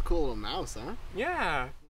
cool little mouse, huh? Yeah.